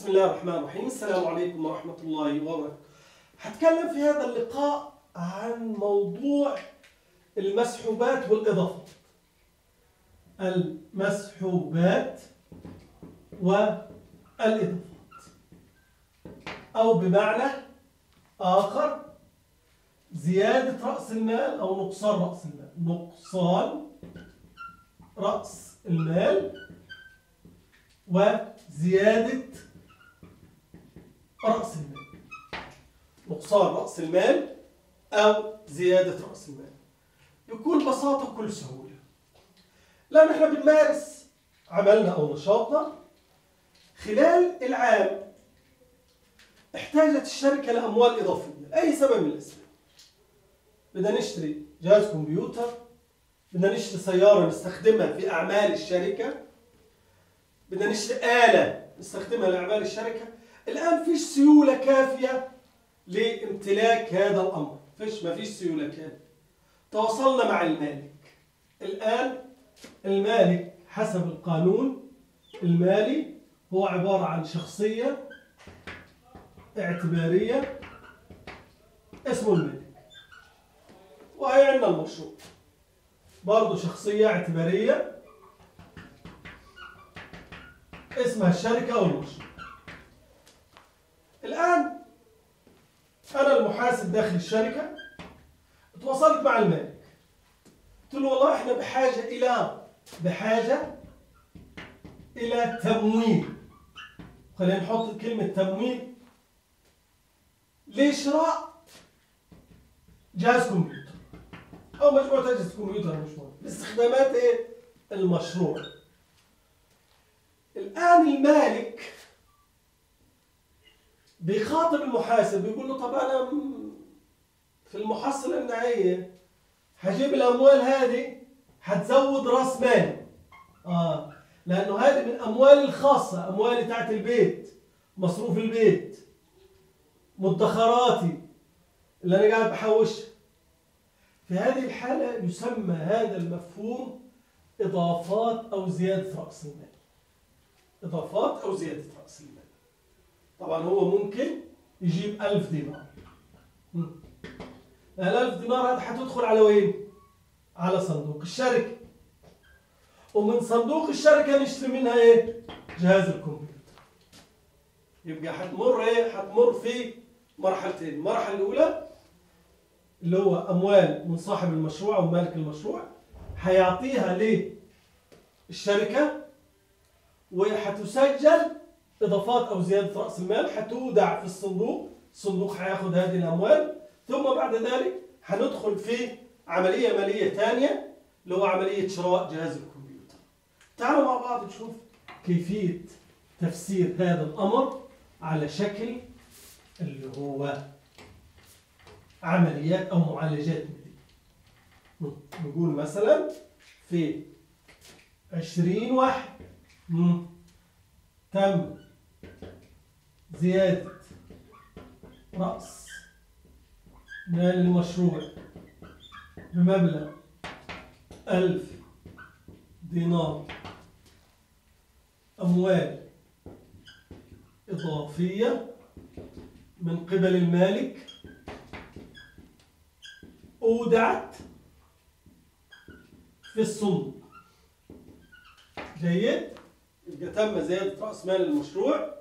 بسم الله الرحمن الرحيم. السلام عليكم ورحمة الله وبركاته. هتكلم في هذا اللقاء عن موضوع المسحوبات والإضافات. المسحوبات والإضافات. أو بمعنى آخر زيادة رأس المال أو نقصان رأس المال. نقصان رأس المال وزيادة رأس المال. نقصان رأس المال أو زيادة رأس المال. بكل بساطة وكل سهولة. لأن إحنا بنمارس عملنا أو نشاطنا خلال العام. احتاجت الشركة لأموال إضافية. لأي سبب من الأسباب؟ بدنا نشتري جهاز كمبيوتر. بدنا نشتري سيارة نستخدمها في أعمال الشركة. بدنا نشتري آلة نستخدمها لأعمال الشركة. الآن فيش سيولة كافية لامتلاك هذا الأمر. فيش ما فيش سيولة كافية. تواصلنا مع المالك. الآن المالك حسب القانون المالي هو عبارة عن شخصية اعتبارية اسمه المالك. وهي عندنا المشروع. برضه شخصية اعتبارية اسمها الشركة أو المشروع الآن أنا المحاسب داخل الشركة تواصلت مع المالك قلت له والله إحنا بحاجة إلى بحاجة إلى تمويل. خلينا نحط كلمة تمويل لشراء جهاز كمبيوتر أو مجموعة أجهزة كمبيوتر مجموعة لاستخدامات إيه؟ المشروع. الآن المالك بيخاطب المحاسب بيقول له طب أنا م- في المحصلة النهائية هجيب الأموال هذه هتزود رأس مالي آه لأنه هذه من أموالي الخاصة أموالي تاعت البيت مصروف البيت مدخراتي اللي أنا قاعد بحوشها في هذه الحالة يسمى هذا المفهوم إضافات أو زيادة رأس المال إضافات أو زيادة رأس المال طبعا هو ممكن يجيب ألف دينار مم. الألف دينار هذا حتدخل على وين؟ على صندوق الشركة ومن صندوق الشركة نشتري منها إيه؟ جهاز الكمبيوتر يبقى حتمر إيه؟ حتمر في مرحلتين المرحلة الأولى اللي هو أموال من صاحب المشروع أو مالك المشروع هيعطيها للشركة وحتسجل إضافات أو زيادة رأس المال حتودع في الصندوق الصندوق هياخد هذه الأموال. ثم بعد ذلك هندخل في عملية مالية ثانية اللي هو عملية شراء جهاز الكمبيوتر. تعالوا مع بعض نشوف كيفية تفسير هذا الأمر على شكل اللي هو عمليات أو معالجات مالية. نقول مثلا في عشرين واحد. مم. تم زيادة رأس مال المشروع بمبلغ ألف دينار أموال إضافية من قبل المالك أودعت في الصندوق جيد؟ يبقى تم زيادة رأس مال المشروع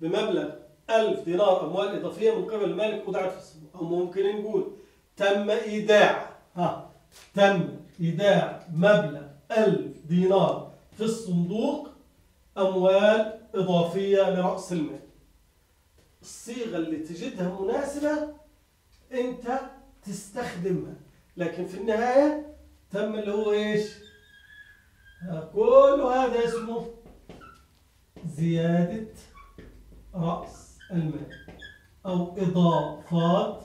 بمبلغ ألف دينار أموال إضافية من قبل المالك أودعت في الصندوق أو ممكن نقول تم إيداع ها تم إيداع مبلغ ألف دينار في الصندوق أموال إضافية لرأس المال. الصيغة اللي تجدها مناسبة أنت تستخدمها. لكن في النهاية تم اللي هو إيش؟ كل هذا اسمه زيادة رأس المال أو إضافات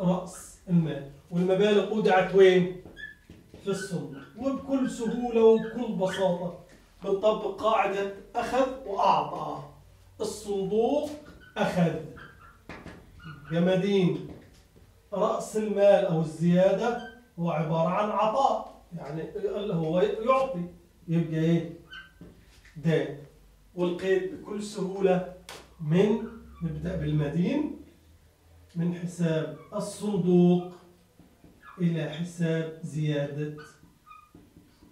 رأس المال. والمبالغ أودعت وين؟ في الصندوق وبكل سهولة وبكل بساطة بنطبق قاعدة أخذ وأعطى. الصندوق أخذ. جمادين رأس المال أو الزيادة هو عبارة عن عطاء. يعني هو يعطي. يبقى إيه؟ ده والقيد بكل سهولة من نبدأ بالمدين من حساب الصندوق إلى حساب زيادة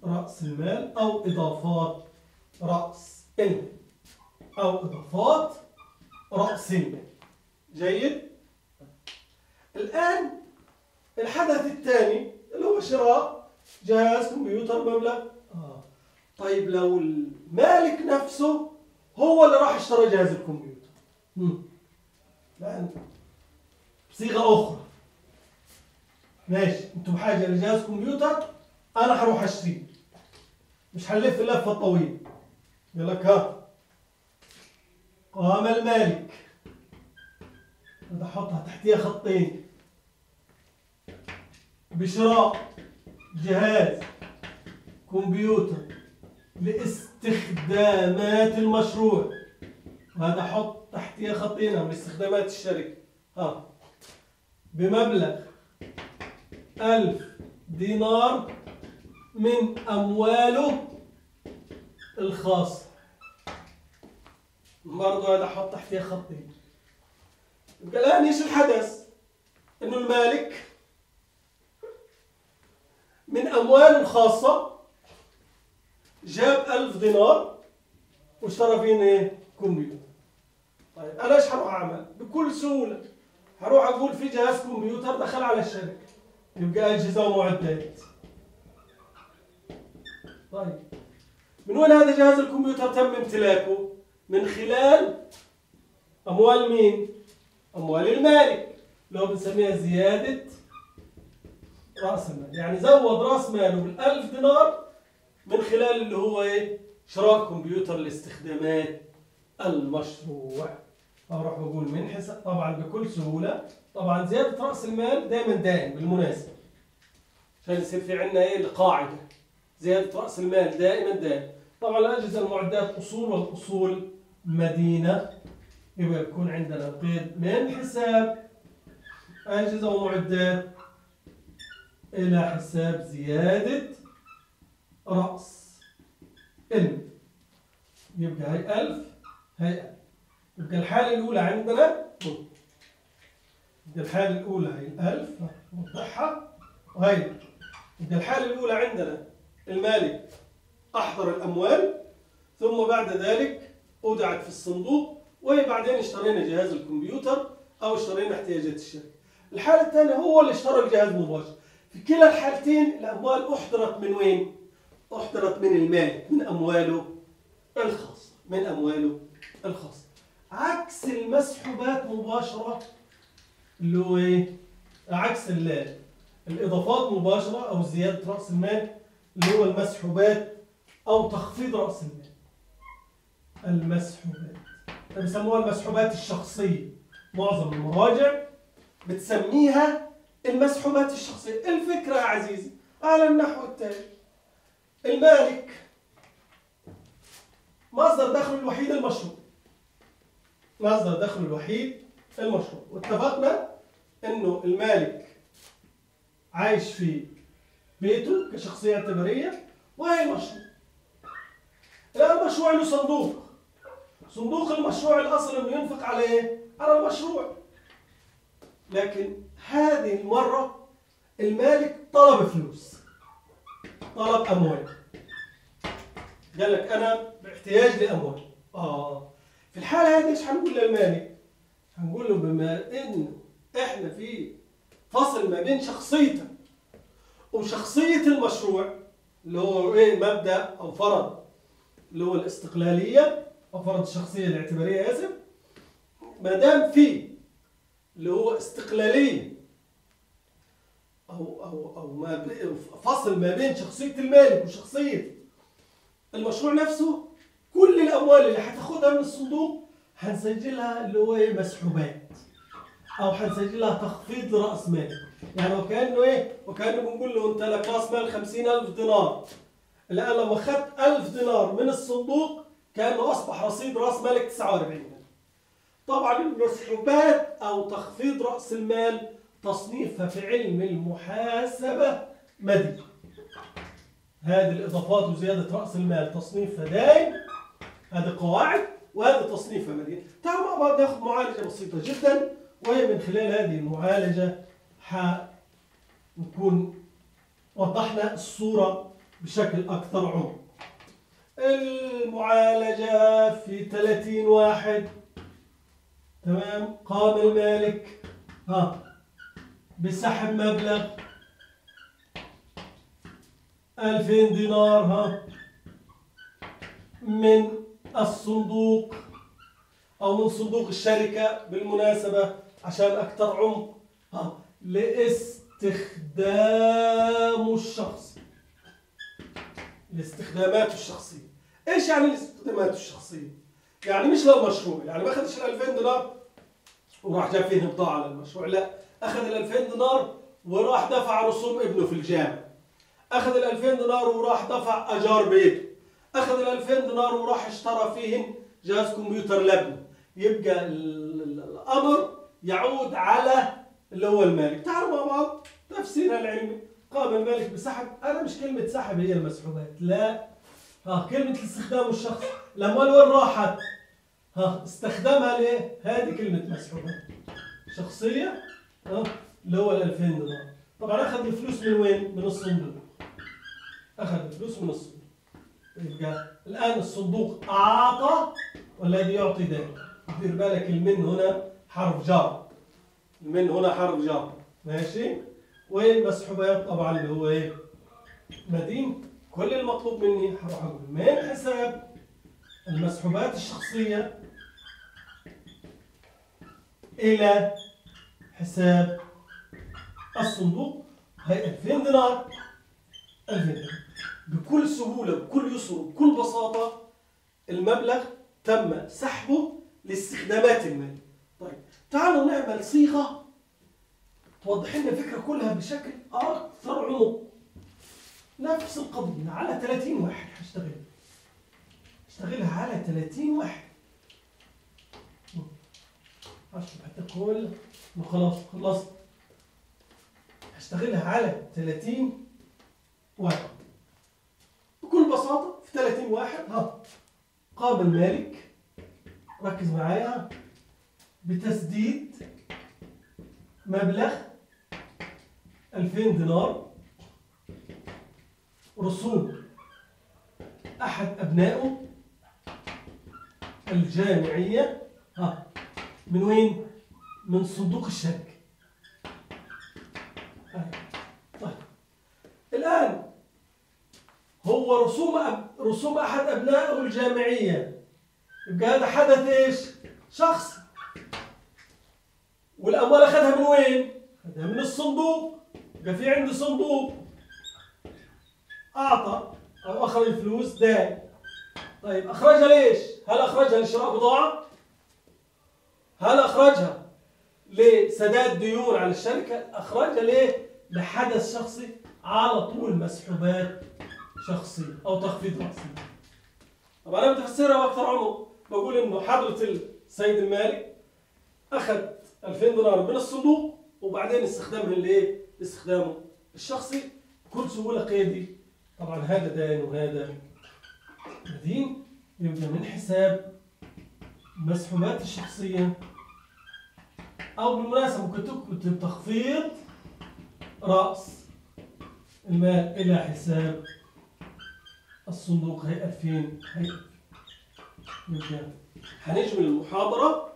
رأس المال أو إضافات رأس المال أو إضافات رأس المال جيد؟ الآن الحدث الثاني اللي هو شراء جهاز كمبيوتر مبلغ آه. طيب لو المالك نفسه هو اللي راح اشترى جهاز الكمبيوتر الآن بصيغة أخرى ماشي أنتم بحاجة لجهاز كمبيوتر أنا حروح أشتريه مش هنلف اللفة الطويلة يقول لك ها قام المالك بدي أحطها تحتيها خطين بشراء جهاز كمبيوتر لاستخدامات المشروع وهذا حط تحتيها خطين من استخدامات الشركة. ها. بمبلغ ألف دينار من أمواله الخاصة. برضه هذا حط تحتيها خطين يبقى الآن إيش الحدث؟ إنه المالك من أمواله الخاصة جاب ألف دينار واشترى فين إيه؟ كمبيوتر. طيب أنا إيش حروح أعمل؟ بكل سهولة حروح أقول في جهاز كمبيوتر دخل على الشركة يبقى أجهزة ومعدات طيب من وين هذا جهاز الكمبيوتر تم امتلاكه؟ من خلال أموال مين؟ أموال المالك اللي هو بنسميها زيادة رأس المال يعني زود رأس ماله بالألف دينار من خلال اللي هو إيه؟ شراء كمبيوتر لاستخدامات المشروع أروح بقول من حساب طبعا بكل سهولة. طبعا زيادة رأس المال دائما دائم بالمناسبة. عشان يصير في عندنا إيه؟ القاعدة. زيادة رأس المال دائما دائم طبعا الأجهزة المعدات أصول والأصول مدينة. يبقى يكون عندنا قيد من حساب أجهزة ومعدات إلى حساب زيادة رأس المال. يبقى هي ألف هي ألف. يبقى الحالة الأولى عندنا؟ يبقى الحالة الأولى هي الألف نوضحها وهي يبقى الحالة الأولى عندنا المالك أحضر الأموال ثم بعد ذلك أودعت في الصندوق وبعدين اشترينا جهاز الكمبيوتر أو اشترينا احتياجات الشركة. الحالة الثانية هو اللي اشترى الجهاز مباشر. في كلا الحالتين الأموال أحضرت من وين؟ أحضرت من المالك من أمواله الخاصة من أمواله الخاصة. عكس المسحوبات مباشرة. اللي هو إيه؟ عكس الإضافات مباشرة أو زيادة رأس المال. اللي هو المسحوبات أو تخفيض رأس المال. المسحوبات بيسموها المسحوبات الشخصية. معظم المراجع بتسميها المسحوبات الشخصية. الفكرة يا عزيزي على النحو التالي. المالك مصدر دخل الوحيد المشروع. مصدر دخل الوحيد المشروع واتفقنا إنه المالك عايش في بيته كشخصية اعتبارية وهي المشروع. الآن المشروع له صندوق. صندوق المشروع الأصل إنه ينفق عليه على المشروع. لكن هذه المرة المالك طلب فلوس. طلب أموال. قال لك أنا باحتياج لأموال. آه. في الحالة هذه إيش حنقول للمالك؟ هنقول له بما إنه إحنا في فصل ما بين شخصيتك وشخصية المشروع اللي هو إيه مبدأ أو فرض اللي هو الاستقلالية أو فرض الشخصية الاعتبارية آسف ما دام في اللي هو استقلالية أو أو أو ما فصل ما بين شخصية المالك وشخصية المشروع نفسه كل الأموال اللي هتاخدها من الصندوق هنسجلها اللي هو إيه مسحوبات. أو هنسجلها تخفيض لرأس مال. يعني وكأنه إيه وكأنه بنقول له أنت لك رأس مال 50000 دينار. الآن لما أخذت 1000 دينار من الصندوق كأنه أصبح رصيد رأس مالك 49 طبعا المسحوبات أو تخفيض رأس المال تصنيفها في علم المحاسبة مدي هذه الإضافات وزيادة رأس المال تصنيفها دائم هذه قواعد وهذا تصنيف مدينة تعالوا مع بعض ناخذ معالجة بسيطة جدا وهي من خلال هذه المعالجة حنكون وضحنا الصورة بشكل أكثر عمق. المعالجة في 30 واحد. تمام؟ قام المالك. ها. بسحب مبلغ. 2000 دينار ها. من الصندوق أو من صندوق الشركة بالمناسبة عشان أكثر عمق. ها لاستخدام الشخص. الاستخدامات الشخصية. إيش يعني الاستخدامات الشخصية؟ يعني مش للمشروع يعني ما أخذش ال 2000 دينار وراح جاب فيهم بضاعة للمشروع لا. أخذ ال 2000 دينار وراح دفع رسوم ابنه في الجامعة أخذ ال 2000 دينار وراح دفع أجار بيته. أخذ ال 2000 دينار وراح اشترى فيهن جهاز كمبيوتر لابنه يبقى الأمر يعود على اللي هو المالك تعالوا مع بعض تفسيرها العلمي قام المالك بسحب. أنا مش كلمة سحب هي المسحوبات لا. ها كلمة الاستخدام الشخص. الاموال وين راحت؟ ها استخدمها ليه؟ هذه كلمة مسحوبات شخصية ها اللي هو ال 2000 دولار طبعا أخذ الفلوس من وين؟ من الصندوق. أخذ الفلوس من الصندوق. يبقى الآن الصندوق اعطى والذي يعطي دائما دير بالك المن هنا حرف جار. المن هنا حرف جار. ماشي؟ والمسحوبات طبعا اللي هو إيه؟ مدين. كل المطلوب مني هروح أقول من حساب المسحوبات الشخصية إلى حساب الصندوق. هي 2000 دينار؟ 2000 دينار. بكل سهولة بكل يسر بكل بساطة المبلغ تم سحبه لاستخدامات المال طيب تعالوا نعمل صيغة توضح لنا الفكرة كلها بشكل أكثر عمق. نفس القضية على 30 واحد. هشتغل. هشتغلها على 30 واحد. اشرب حتى كل وخلاص خلصت. هشتغلها على 30 واحد. بكل بساطة في 30 واحد. ها قام المالك ركز معايا. بتسديد مبلغ 2000 دينار. رسوم أحد أبنائه الجامعية. ها من وين؟ من صندوق الشركة طيب الآن هو رسوم أب... رسوم أحد أبنائه الجامعية يبقى هذا حدث إيش؟ شخص والأموال أخذها من وين؟ أخذها من الصندوق يبقى في عندي صندوق أعطى أو أخرج الفلوس داين طيب أخرجها ليش؟ هل أخرجها لشراء بضاعة؟ هل أخرجها لسداد ديون على الشركة؟ أخرجها ليه؟ لحدث شخصي على طول مسحوبات شخصية أو تخفيض رأسي. طب أنا بتفسرها بأكثر عمق بقول إنه حضرة السيد المالك أخذ 2000 دولار من الصندوق وبعدين استخدامها لإيه؟ لاستخدامه الشخصي. بكل سهولة قيدي. طبعا هذا دين وهذا مدين يبقى من حساب المسحوبات الشخصية أو بالمناسبة ممكن تكتب تخفيض رأس المال إلى حساب الصندوق هي 2000 هي يبقى هنجمل المحاضرة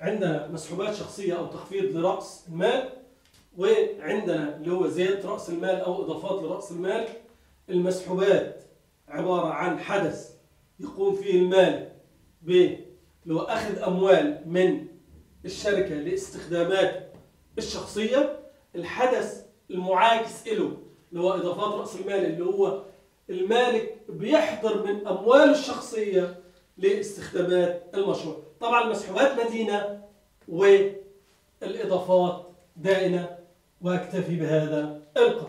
عندنا مسحوبات شخصية أو تخفيض لرأس المال وعندنا اللي هو زيادة رأس المال أو إضافات لرأس المال. المسحوبات عبارة عن حدث يقوم فيه المال ب لو أخذ أموال من الشركة لاستخدامات الشخصية. الحدث المعاكس له اللي هو إضافات رأس المال اللي هو المالك بيحضر من أمواله الشخصية لاستخدامات المشروع. طبعا المسحوبات مدينة والإضافات دائنة وأكتفي بهذا القدر.